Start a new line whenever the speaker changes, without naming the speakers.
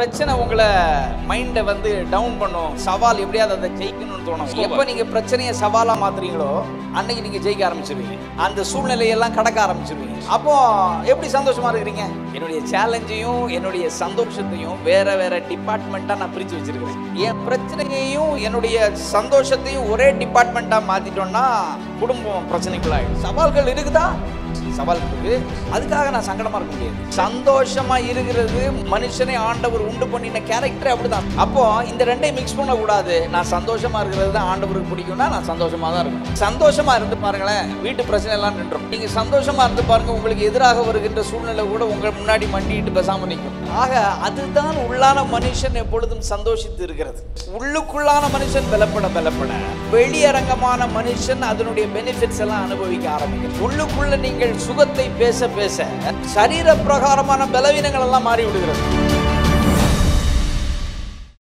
பிரச்சனை உங்களை மைண்டை வந்து டவுன் பண்ணும். சவால் எப்படியாவது அதை ஜெயிக்கணும்னு தோணும். எப்போ நீங்க பிரச்சனையை சவாலா மாத்துறீங்களோ அன்னைக்கு நீங்க ஜெயிக்க ஆரம்பிச்சிருவீங்க. அந்த சூழ்நிலையெல்லாம் கடக்க ஆரம்பிச்சிருவீங்க. அப்போ எப்படி சந்தோஷமா இருக்கிறீங்க? என்னுடைய சேலஞ்சையும் என்னுடைய சந்தோஷத்தையும் வேற வேற டிபார்ட்மெண்ட்டா நான் பிரிச்சு வச்சிருக்கிறேன். என் பிரச்சனையையும் என்னுடைய சந்தோஷத்தையும் ஒரே டிபார்ட்மெண்ட்டா மாத்திட்டோம்னா குடும்பம் பிரச்சனைக்குள்ளாயிடும் சவால்கள் இருக்குதா? சவால் இருக்கு. அதுக்காக நான் சங்கடமா இருக்க முடியாது. சந்தோஷமா இருக்கிறது மனுஷனை ஆண்டவர் உண்டு பண்ணின கேரக்டர் அப்படிதான். அப்போ இந்த ரெண்டையும் மிக்ஸ் பண்ண கூடாது. நான் சந்தோஷமா இருக்கிறது தான் ஆண்டவருக்கு பிடிக்கும்னா நான் சந்தோஷமா தான் இருக்கும் சந்தோஷமா இருந்து பாருங்களேன் வீட்டு பிரச்சனை எல்லாம் நின்றோம் நீங்க சந்தோஷமா இருந்து பாருங்க உங்களுக்கு எதிராக வருகின்ற சூழ்நிலை கூட உங்க முன்னாடி மண்டிட்டு பேசாம நிற்கும் ஆக அதுதான் உள்ளான மனுஷன் எப்பொழுதும் சந்தோஷித்து இருக்கிறது. உள்ளுக்குள்ளான மனுஷன் பலப்பட பலப்பட. வெளியரங்கமான மனுஷன் அதனுடைய பெனிஃபிட்ஸ் எல்லாம் அனுபவிக்க ஆரம்பிக்கும் உள்ளுக்குள்ள நீங்கள் சுகத்தை பேச பேச சரீர பிரகாரமான பலவீனங்கள் எல்லாம் மாறி விடுகிறது